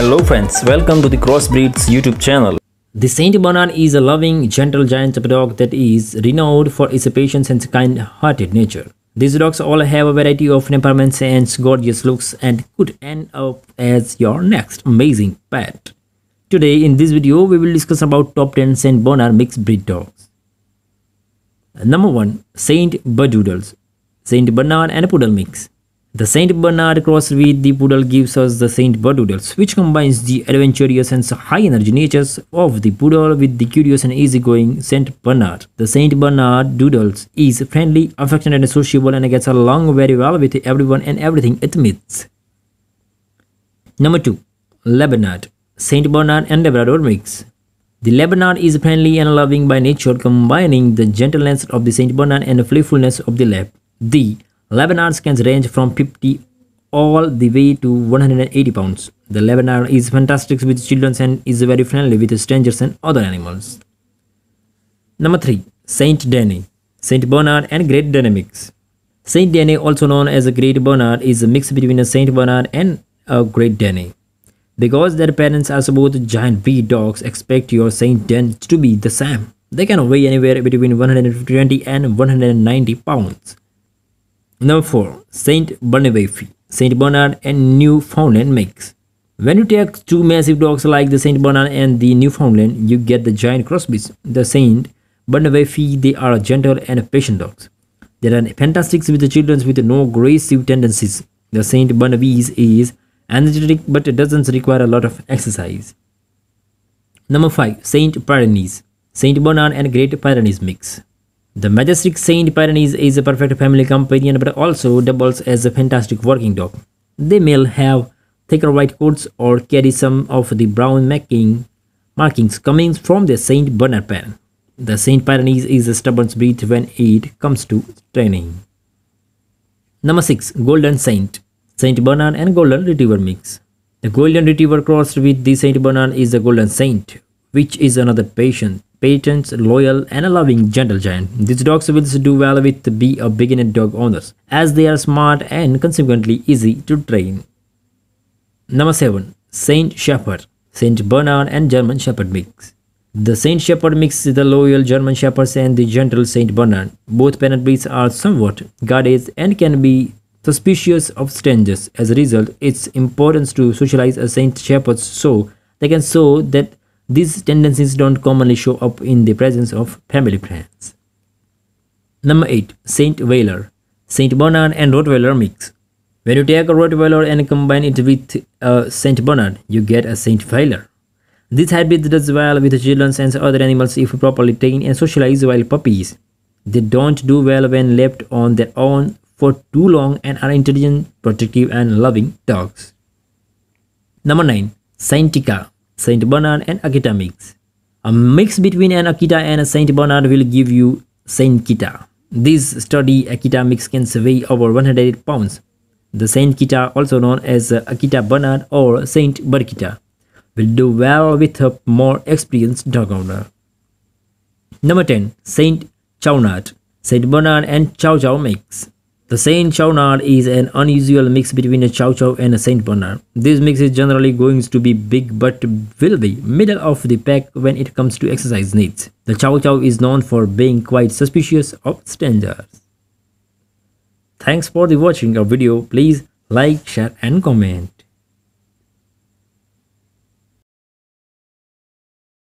Hello friends, welcome to the Crossbreeds YouTube channel. The Saint Bernard is a loving, gentle giant dog that is renowned for its patience and kind-hearted nature. These dogs all have a variety of temperaments and gorgeous looks and could end up as your next amazing pet. Today in this video we will discuss about top 10 Saint Bernard mixed breed dogs. Number 1 Saint Bernedoodles Saint Bernard and Poodle mix. The Saint Bernard cross with the Poodle gives us the Saint Bernedoodles, which combines the adventurous and high energy natures of the Poodle with the curious and easygoing Saint Bernard. The Saint Bernard Doodles is friendly, affectionate, and sociable and gets along very well with everyone and everything it meets. Number 2. Labernard Saint Bernard and Labrador mix. The Labernard is friendly and loving by nature, combining the gentleness of the Saint Bernard and the playfulness of the Lab. The Labernards can range from 50 all the way to 180 pounds. The Labernard is fantastic with children and is very friendly with strangers and other animals. Number 3. Saint Dane Saint Bernard and Great Dane mix Saint Dane, also known as a Great Bernard, is a mix between a Saint Bernard and a Great Dane. Because their parents are both giant breed dogs, expect your Saint Dan to be the same. They can weigh anywhere between 120 and 190 pounds. Number 4. Saint Bernewfie, Saint Bernard and Newfoundland mix. When you take two massive dogs like the Saint Bernard and the Newfoundland, you get the giant crossbreeds. The Saint Bernewfie, they are gentle and patient dogs. They are fantastic with the children with no aggressive tendencies. The Saint Bernabé's is energetic but doesn't require a lot of exercise. Number 5. Saint Pyrenees, Saint Bernard and Great Pyrenees mix. The majestic Saint Pyrenees is a perfect family companion but also doubles as a fantastic working dog. They may have thicker white coats or carry some of the brown marking, markings coming from the Saint Bernard. The Saint Pyrenees is a stubborn breed when it comes to training. Number 6. Golden Saint Saint Bernard and Golden Retriever mix. The Golden Retriever crossed with the Saint Bernard is the Golden Saint, which is another patient patient, loyal, and a loving gentle giant. These dogs will do well with be a beginner dog owners, as they are smart and consequently easy to train. Number 7. Saint Shepherd, Saint Bernard and German Shepherd mix. The Saint Shepherd mix is the loyal German Shepherds and the gentle Saint Bernard. Both parent breeds are somewhat guarded and can be suspicious of strangers. As a result, it's important to socialize a Saint Shepherd so they can show that these tendencies don't commonly show up in the presence of family friends. Number 8. Saint Weiler Saint Bernard and Rottweiler mix. When you take a Rottweiler and combine it with a Saint Bernard, you get a Saint Weiler. This hybrid does well with children and other animals if properly trained and socialized while puppies. They don't do well when left on their own for too long and are intelligent, protective and loving dogs. Number 9. Saint Kita Saint Bernard and Akita mix. A mix between an Akita and a Saint Bernard will give you Saint Kita. This sturdy Akita mix can weigh over 108 pounds. The Saint Kita, also known as Akita Bernard or Saint Berkita, will do well with a more experienced dog owner. Number 10. Saint Chownard, Saint Bernard and Chow Chow mix. The Saint Chownard is an unusual mix between a Chow Chow and a Saint Bernard. This mix is generally going to be big but will be middle of the pack when it comes to exercise needs. The Chow Chow is known for being quite suspicious of strangers. Thanks for the watching our video. Please like, share and comment.